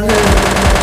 love you.